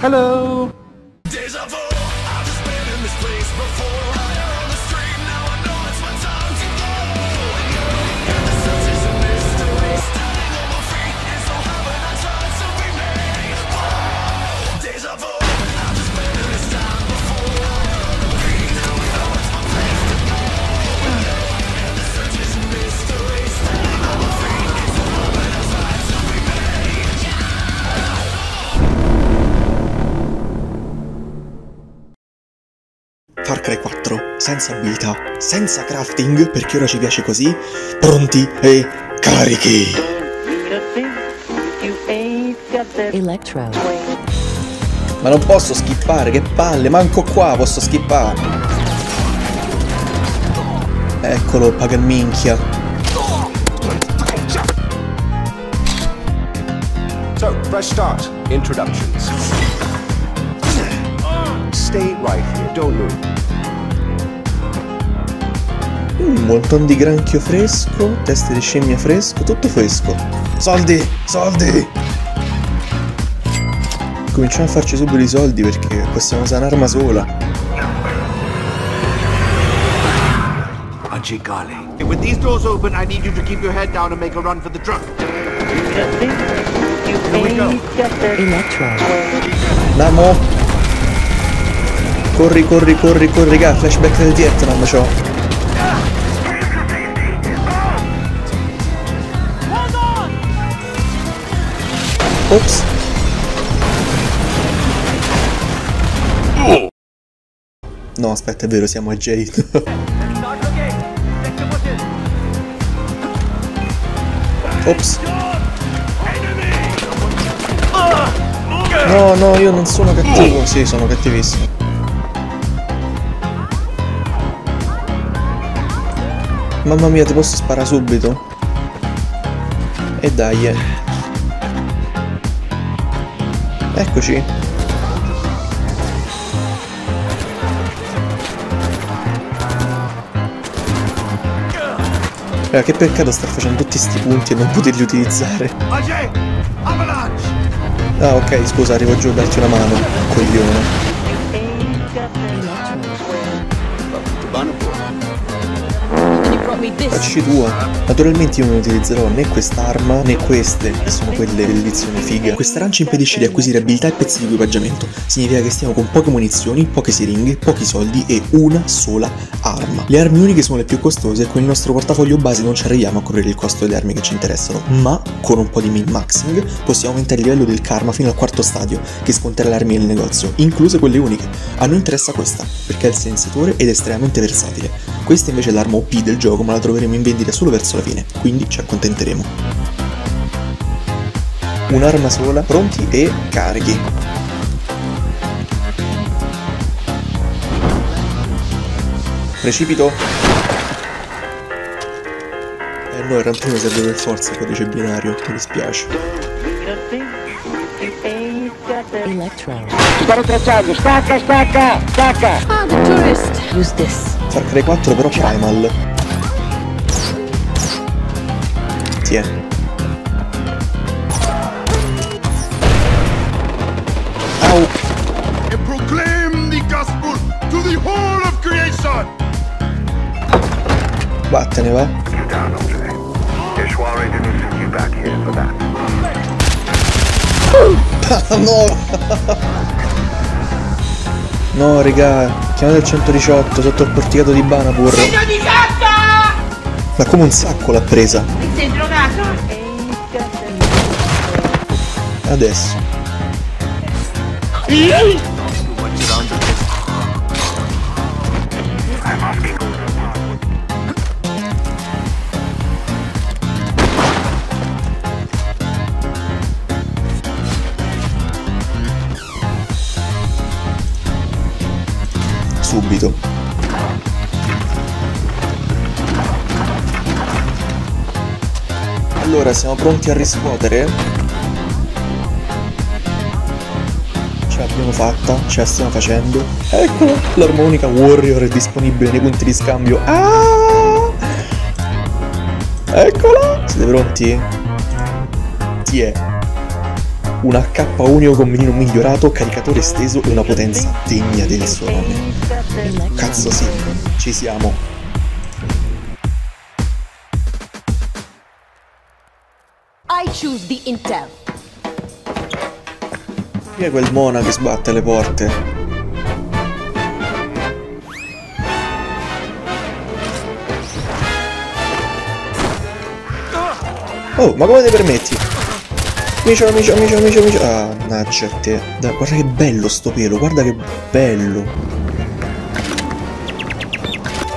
Hello! Senza abilità, senza crafting, perché ora ci piace così, pronti e carichi! Electro. Ma non posso skippare, che palle, manco qua posso skippare! Eccolo, paga il minchia. So, fresh start. Introductions. Stay right here, don't move. Un monton di granchio fresco, teste di scimmia fresco, tutto fresco. Soldi, soldi! Cominciamo a farci subito i soldi perché possiamo usare un'arma sola. You golly? With these doors open, I need you to keep your head down and make a run for the truck. Electro. Namo! Corri, corri, corri, corri, raga, flashback del Vietnam, ciò. Ops. No, aspetta, è vero, siamo a Jade. Ops. No, no, io non sono cattivo. Sì, sono cattivissimo. Mamma mia, ti posso sparare subito? E dai. eh. Eccoci. Eh, che peccato star facendo tutti sti punti e non poterli utilizzare. Ah, ok, scusa, arrivo giù a darti una mano, coglione. Facci tua. Naturalmente io non utilizzerò né quest'arma né queste, che sono quelle dell'edizione figa. Quest'arancia impedisce di acquisire abilità e pezzi di equipaggiamento. Significa che stiamo con poche munizioni, poche siringhe, pochi soldi e una sola arma. Le armi uniche sono le più costose e con il nostro portafoglio base non ci arriviamo a coprire il costo delle armi che ci interessano, ma con un po' di min-maxing possiamo aumentare il livello del karma fino al quarto stadio, che sconterà le armi nel negozio, incluse quelle uniche. A noi interessa questa, perché è il sensatore ed estremamente versatile. Questa invece è l'arma OP del gioco, ma la troveremo in vendita solo verso la fine, quindi ci accontenteremo. Un'arma sola, pronti e carichi. Precipito. Eh no, era prima serve per forza il codice binario, mi dispiace. Electro. Sparo tracciato, stacca, stacca, stacca! Ah, the tourist. Use this. Far Cry 4 però Primal. For that. Ah, no! No, raga, chiamate il 118 sotto il porticato di Banapur. Ma come un sacco l'ha presa. Sei drogato? Adesso. Allora, siamo pronti a riscuotere? Ce l'abbiamo fatta, ce la stiamo facendo. Eccolo, l'armonica Warrior è disponibile nei punti di scambio. Ah! Eccola! Siete pronti? Ti è. un AK unico con menino migliorato, caricatore esteso e una potenza degna del suo nome. Cazzo sì, ci siamo. Choose the intel. Chi è quel mona che sbatte le porte? Oh, ma come ti permetti? Micio, micio, micio, micio, micio. Ah, mannaggia a te. Dai, guarda che bello sto pelo, guarda che bello.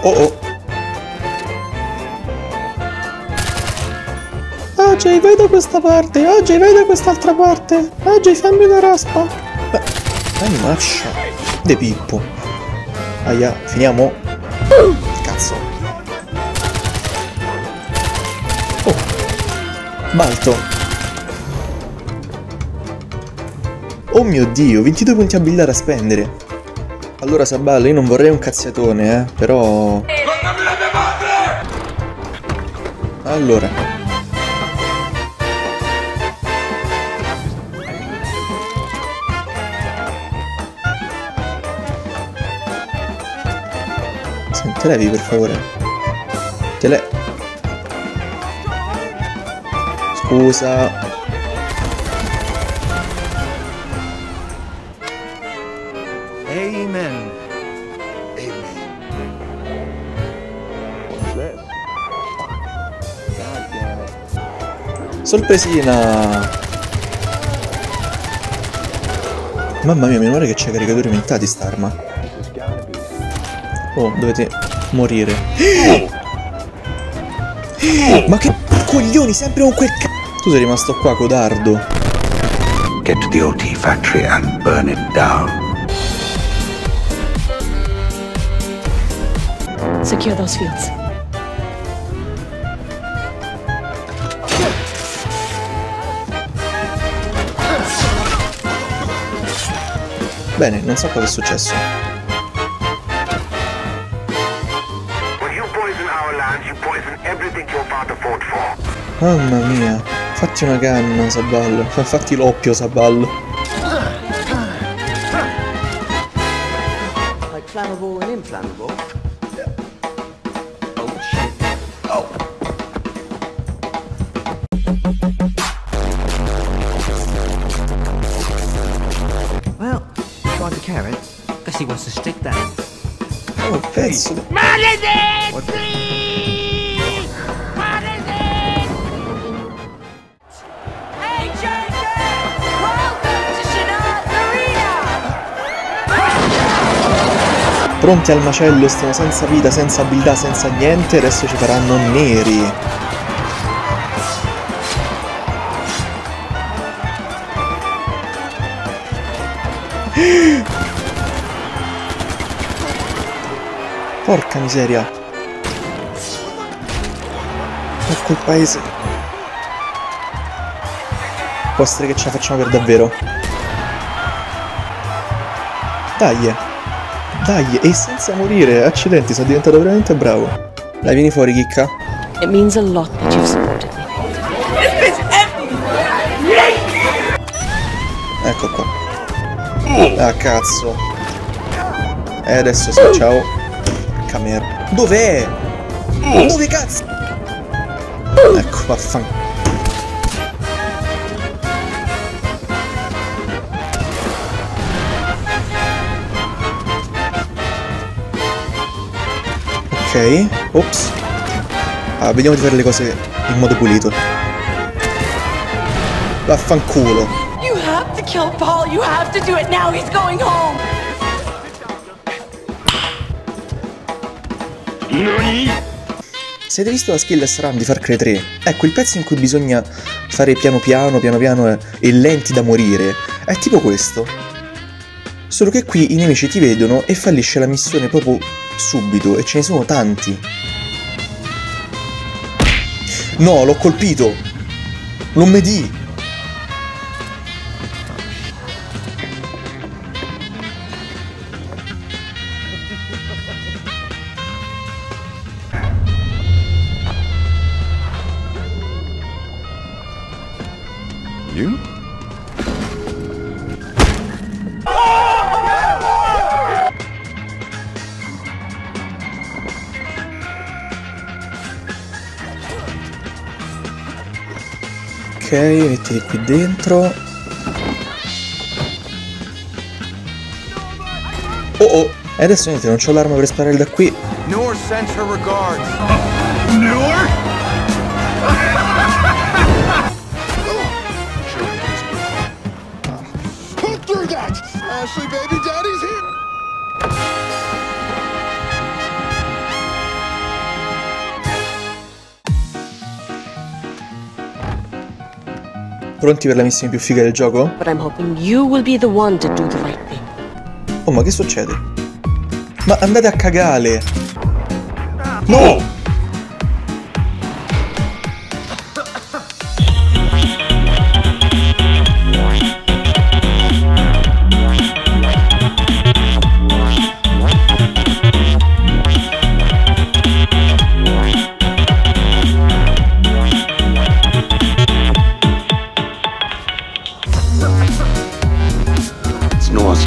Oh oh. Oggi vai da questa parte, oggi vai da quest'altra parte, oggi fammi una raspa. Beh, dai mascia. De Pippo. Aia, finiamo? Cazzo. Oh. Balto. Oh mio dio, 22 punti abilità da spendere. Allora Saballo, io non vorrei un cazziatone, eh, però... Allora. Senti, levi per favore. Te le... Scusa. Amen. Amen. Sorpresina! Mamma mia, meno male che c'è caricatori aumentati sta arma. Oh, dovete morire. Ma che coglioni, sempre con quel c***o! Tu sei rimasto qua, codardo. Get to the OT factory and burn it down. Secure those fields. Bene, non so cosa è successo. Mamma mia. Fatti una canna, Saballo. Fa- Fatti l'oppio, Saballo. Pronti al macello, stiamo senza vita, senza abilità, senza niente, adesso ci faranno neri. Porca miseria. Ecco il paese. Può essere che ce la facciamo per davvero. Dai. Dai, e senza morire, accidenti, sono diventato veramente bravo. Dai, vieni fuori, chicca. It means a lot that you've supported me. Ecco qua. Ah, cazzo. E adesso sì, ciao. Camera. Dov'è? Dove cazzo? Ecco, vaffan. Ok, ops. Ah, vediamo di fare le cose in modo pulito. Vaffanculo. You have to kill Paul. You have to do it now. He's going home. Se avete visto la skill SRAM di Far Cry 3, ecco il pezzo in cui bisogna fare piano piano, piano piano e- e lenti da morire, è tipo questo. Solo che qui i nemici ti vedono e fallisce la missione proprio subito e ce ne sono tanti. No, l'ho colpito! Non mi! Mettili qui dentro. Oh oh! E adesso niente, non c'ho l'arma per sparare da qui. Noor sends her regards. Noor? That? Ashley, baby, Pronti per la missione più figa del gioco? Right. Oh, ma che succede? Ma andate a cagare! No!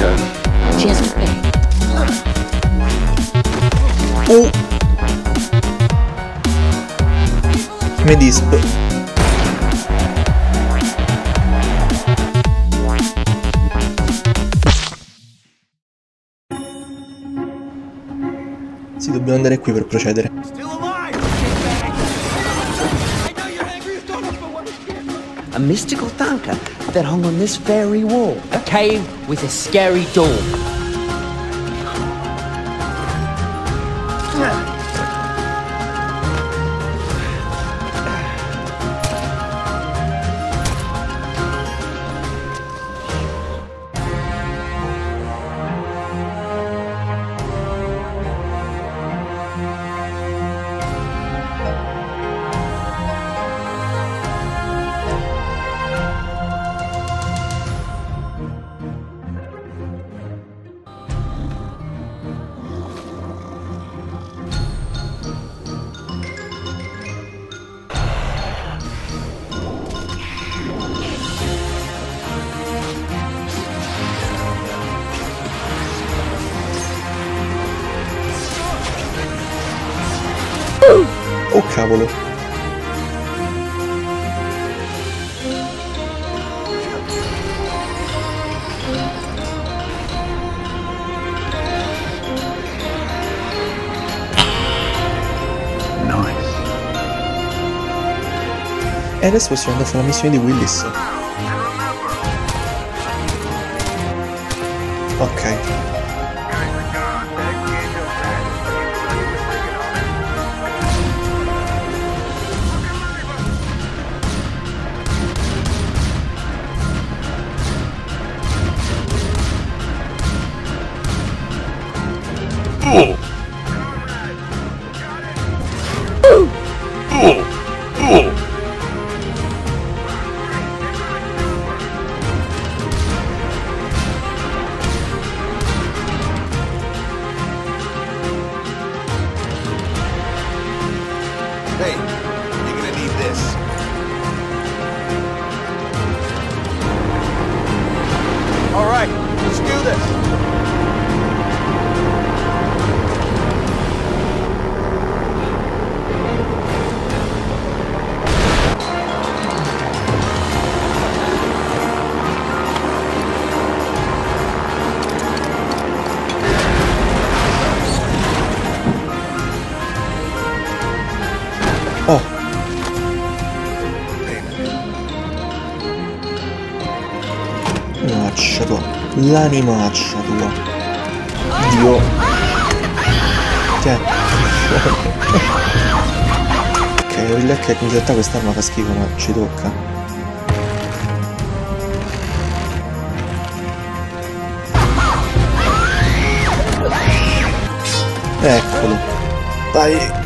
She has to pay. Oh! Medisp. Sì, dobbiamo andare qui per procedere. Mystical thunker that hung on this very wall. A cave with a scary door. Cavolo. Nice. E adesso possiamo andare a fare la missione di Willis. Ok. L'animaccia tua. Dio. Tiè. ok, il lecca in realtà quest'arma fa schifo ma ci tocca. Eccolo. Dai.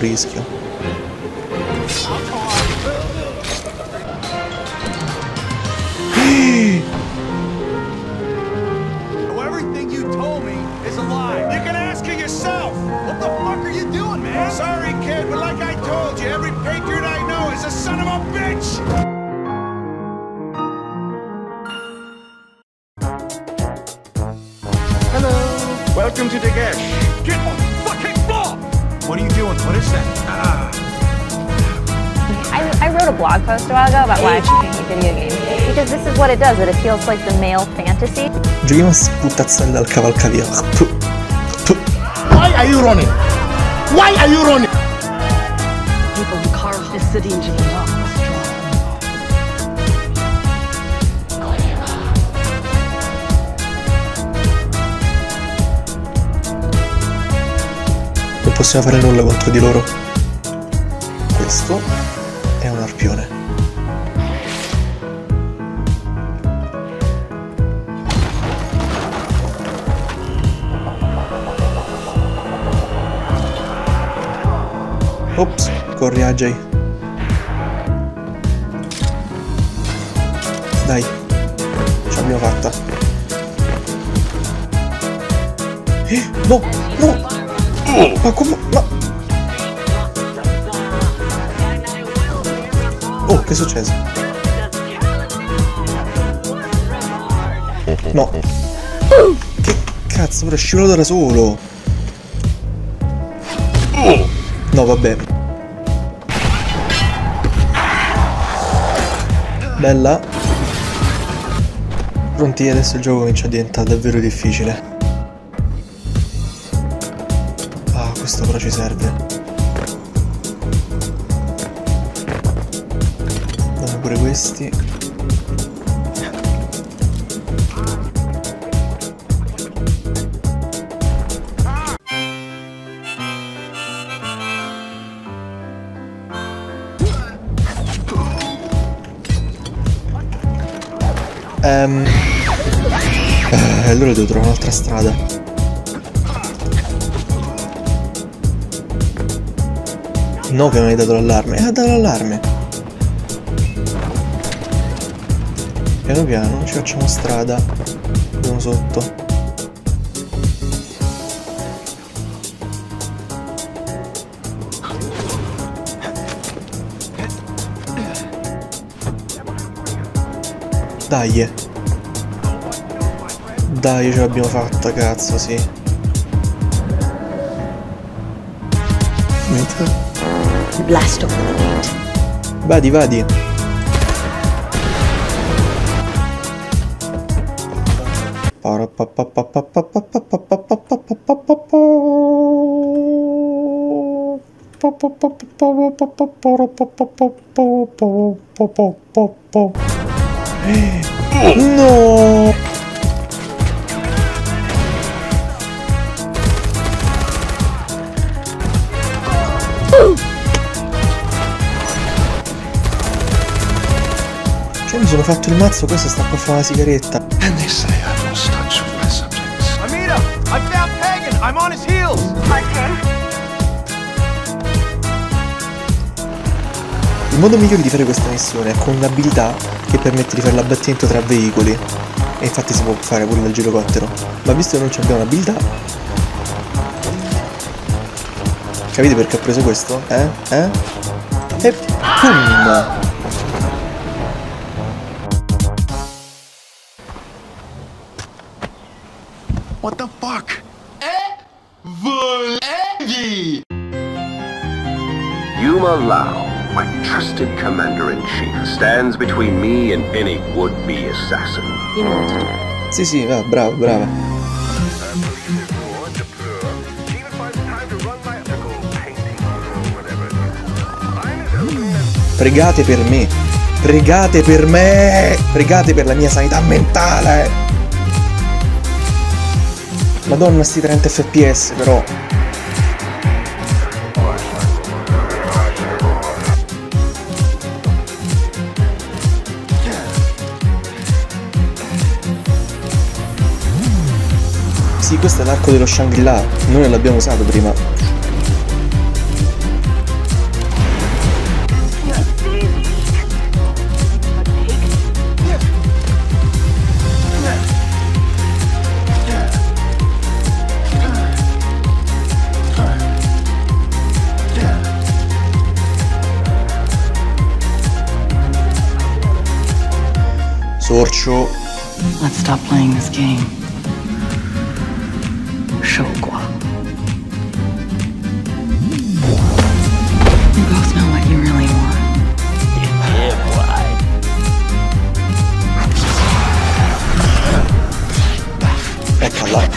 No, blog post a while ago about why I should hate video games. Because this is what it does, it appeals like the male fantasy. Giochiamo a sputtazzare dal cavalcavia. Why are you running? Why are you running? People who carved this city into the rock. Non possiamo fare nulla contro di loro. Questo è un arpione. Ops, corri Ajay. Dai, ce l'abbiamo fatta. Eh, no, no! Ma come? Che è successo? No. Che cazzo, ora è scivolato da solo. No, vabbè. Bella. Pronti, adesso il gioco comincia a diventare davvero difficile. Ah, questo però ci serve. Pure questi. Ehm. eh, allora devo trovare un'altra strada. No che non hai dato l'allarme. Ha dato l'allarme. Piano piano ci facciamo strada. Andiamo sotto. Dai. Dai, ce l'abbiamo fatta, cazzo, sì. Blast open the gate. Vadi, vadi. No! Cioè mi sono fatto il mazzo, questo sta qua a fare una sigaretta. Modo migliore di fare questa missione è con un'abilità che permette di fare l'abbattimento tra veicoli. E infatti si può fare pure dal gelicottero. Ma visto che non abbiamo un'abilità. Capite perché ho preso questo? Eh? Eh? E pum! What the fuck? Yuma Lau, my trusted commander-in-chief, stands between me and any would-be assassin. Sì, sì, va, bravo, brava. Pregate per me. Pregate per me. Pregate per la mia sanità mentale. Madonna, sti 30 fps però. Questo è l'arco dello Shangri-La. Noi non l'abbiamo usato prima. Sorcio. Let's stop playing this game show qua. You both know what you really want. Yeah, why? It's a lot.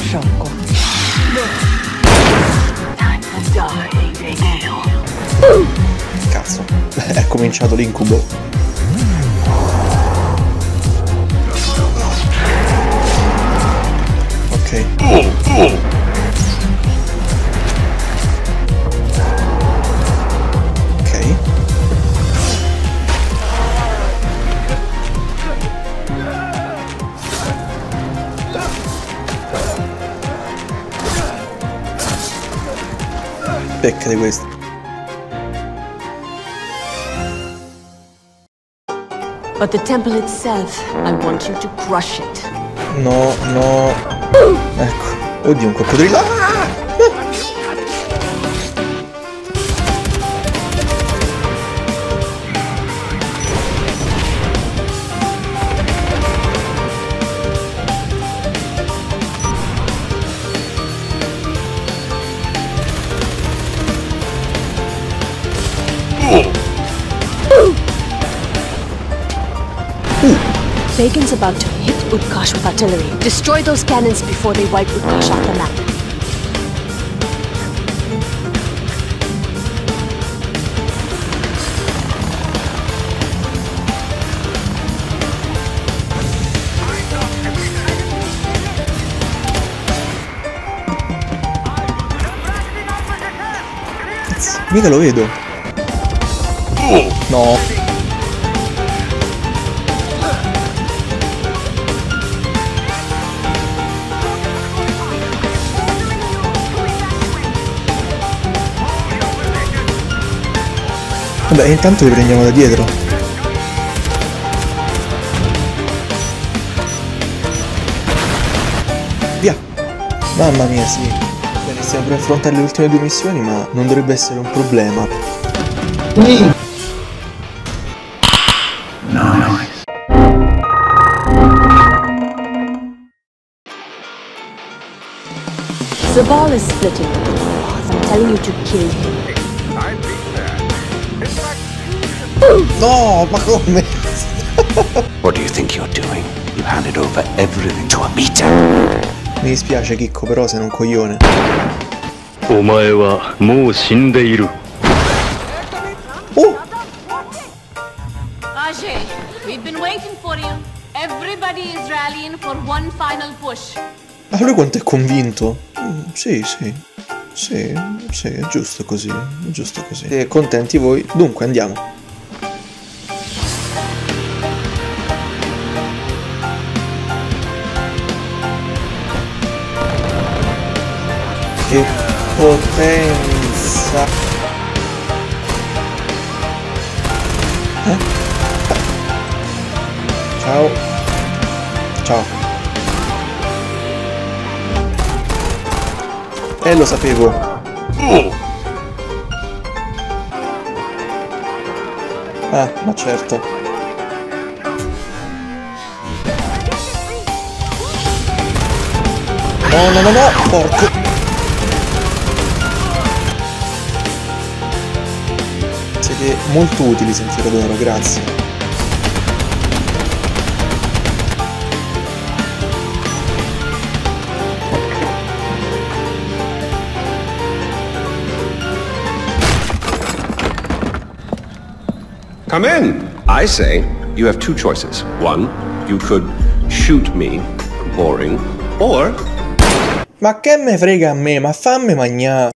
Sciocco. Time Cazzo, è cominciato l'incubo. Di. But the temple itself, I want you to crush it. No, no. Ecco. Oddio, un coccodrillo. Ah! Bacon's about to hit Utkash with artillery. Destroy those cannons before they wipe Utkash off the map. Mica lo vedo. Oh. No. Vabbè, intanto li prendiamo da dietro. Via. Mamma mia, sì. Bene, stiamo per affrontare le ultime due missioni, ma non dovrebbe essere un problema. Zabal is splitting. I'm telling you to kill him. No, ma come? What do you think you're doing? You handed over everything to a meter. Mi dispiace Chicco, però sei un coglione. Omae wa mou shindeiru. Oh! Ajay, we've been waiting for you. Everybody is rallying for one final push. Ma lui quanto è convinto? Mm, sì, sì. Sì, sì, è giusto così, è giusto così. E contenti voi? Dunque andiamo. Che potenza! Eh? Ciao. Ciao. Eh, lo sapevo. Ah, ma certo. No, no, no, no, porco. Siete molto utili, sentiero d'oro, grazie. Come in! I say you have two choices. One, you could shoot me, boring, or Ma che me frega a me, ma fammi magnà.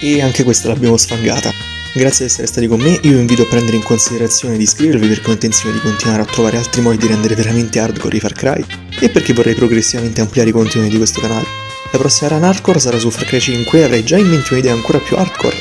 E anche questa l'abbiamo sfangata. Grazie di essere stati con me, io vi invito a prendere in considerazione di iscrivervi perché ho intenzione di continuare a trovare altri modi di rendere veramente hardcore i Far Cry e perché vorrei progressivamente ampliare i contenuti di questo canale. La prossima run hardcore sarà su Far Cry 5 e avrei già in mente un'idea ancora più hardcore,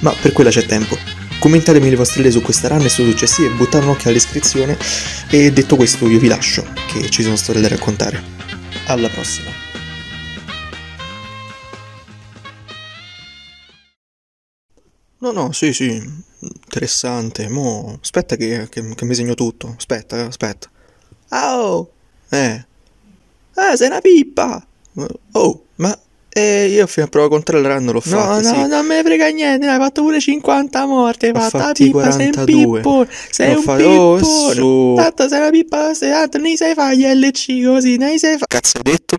ma per quella c'è tempo. Commentatemi le vostre idee su questa run e su successive, buttate un occhio alla descrizione e detto questo io vi lascio, che ci sono storie da raccontare. Alla prossima. No, no, sì, sì, interessante. Mo, aspetta che, che, che mi segno tutto. Aspetta, eh, aspetta. Ah, oh! Eh. Ah, sei una pippa! Oh, ma... Eh, io fino a prova contraria non l'ho fatto. No, no, sì. non me ne frega niente, hai fatto pure 50 morti, hai fatto la pippa, sei un 42. pippone, sei un fatto- oh, su. Tanto sei una pippa, sei, tanto ne sai fare gli LC così, ne sai fare. Cazzo hai detto?